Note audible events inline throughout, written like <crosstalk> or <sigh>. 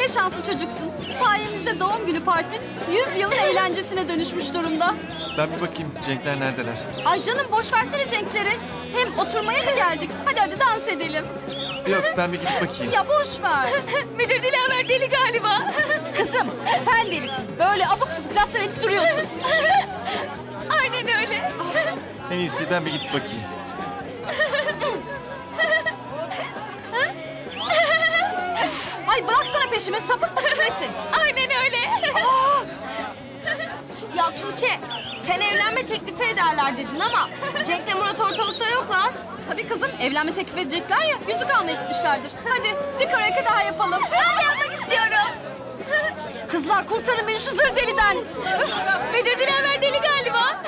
Ne şanslı çocuksun. Sayemizde doğum günü partin 100 yılın <laughs> eğlencesine dönüşmüş durumda. Ben bir bakayım Cenkler neredeler? Ay canım boş versene Cenkleri. Hem oturmaya mı geldik? Hadi hadi dans edelim. Yok ben bir gidip bakayım. <laughs> Ya boş ver. <laughs> Müdür Dilaver deli galiba. Kızım sen delisin. Böyle abuk subuk laflar edip duruyorsun. Aynen öyle. En iyisi ben bir gidip bakayım. Ay bıraksana peşime sapık mısın nesin? Aynen öyle. <laughs> Ya Tuğçe sen evlenme teklifi ederler dedin ama Cenk'le Murat ortalıkta yoklar. Tabii kızım evlenme teklif edecekler ya yüzük almaya gitmişlerdir. Hadi bir karaoke daha yapalım. Ben de yapmak istiyorum. Kızlar kurtarın beni şu zır deliden. Müdür Dilaver deli galiba.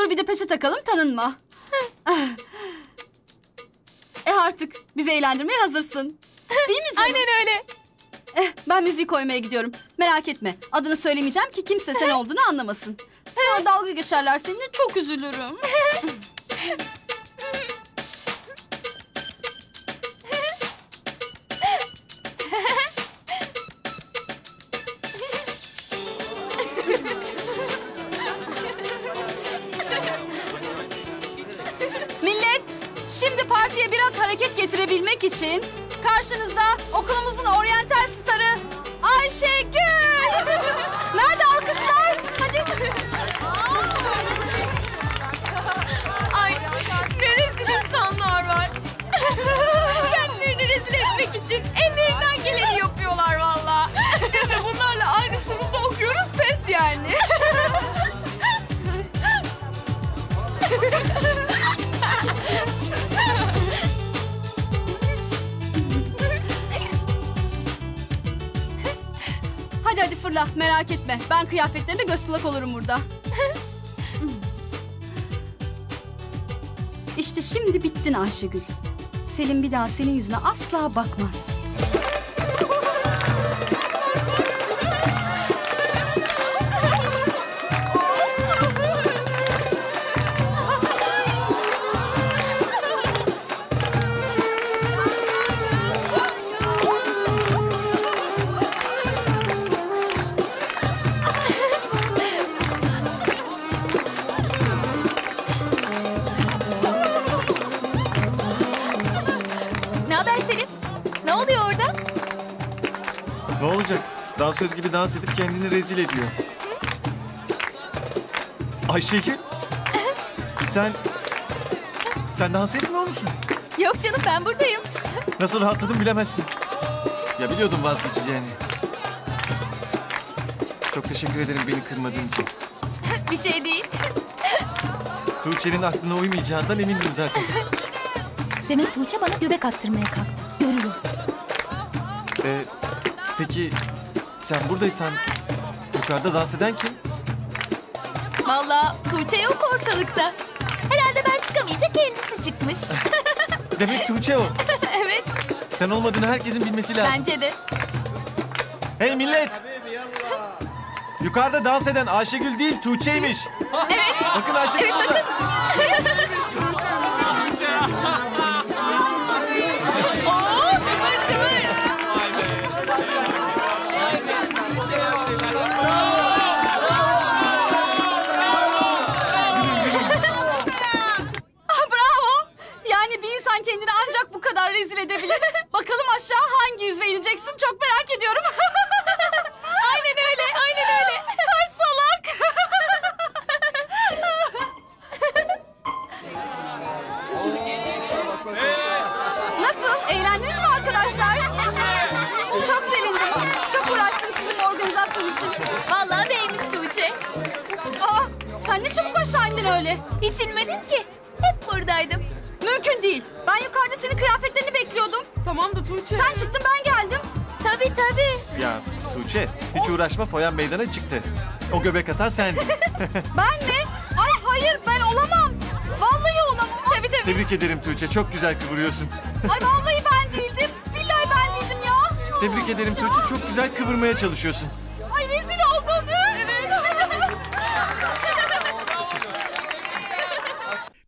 Dur bir de peçe takalım tanınma. e artık bizi eğlendirmeye hazırsın. Değil mi canım? Aynen öyle. Eh, ben müziği koymaya gidiyorum. Merak etme. Adını söylemeyeceğim ki kimse sen olduğunu anlamasın. Sonra dalga geçerler seninle çok üzülürüm. <laughs> şimdi partiye biraz hareket getirebilmek için karşınızda okulumuzun oryantal starı Ayşegül. <laughs> Nerede alkışlar? Hadi. Ay ne rezil insanlar var. <laughs> Kendilerini rezil etmek için fırla merak etme. Ben kıyafetlerine göz kulak olurum burada. işte şimdi bittin Ayşegül. Selim bir daha senin yüzüne asla bakmaz. Ne olacak? Dansöz gibi dans edip kendini rezil ediyor. Ayşegül. Sen... Sen dans etmiyor musun? Yok canım ben buradayım. Nasıl rahatladım bilemezsin. Ya biliyordum vazgeçeceğini. Çok teşekkür ederim beni kırmadığın için. Bir şey değil. Tuğçe'nin aklına uymayacağından emindim zaten. Demek Tuğçe bana göbek attırmaya kalktı. Görürüm. Ee, peki sen buradaysan yukarıda dans eden kim? Vallahi Tuğçe yok ortalıkta. Herhalde ben çıkamayınca kendisi çıkmış. <laughs> Demek Tuğçe o. <laughs> evet Sen olmadığını herkesin bilmesi lazım. bence de. Hey millet! Yukarıda dans eden Ayşegül değil Tuğçe'ymiş. Evet. Bakın Ayşegül Evet orada. Oo rezil edebilir. <laughs> Bakalım aşağı hangi yüzle ineceksin çok merak ediyorum. <laughs> aynen öyle, aynen öyle. <laughs> Ay salak. Nasıl? Eğlendiniz mi arkadaşlar? Çok sevindim. Çok uğraştım sizin organizasyon için. Vallahi değmiş Tuğçe. Aa, sen ne çabuk aşağı indin öyle? Hiç inmedim ki. Hep buradaydım. Mümkün değil. Ben yukarıda senin kıyafetlerini bekliyordum. Tamam da Tuğçe. Sen çıktın ben geldim. Tabii tabii. Ya Tuğçe hiç uğraşma foyan meydana çıktı. O göbek atan sendin. <laughs> Ben mi? Ay hayır ben olamam. Vallahi olamam. Tabii tabii. Tebrik ederim Tuğçe çok güzel kıvırıyorsun. Ay vallahi ben değildim. Billahi ben değildim ya. Tebrik ederim Tuğçe çok güzel kıvırmaya çalışıyorsun.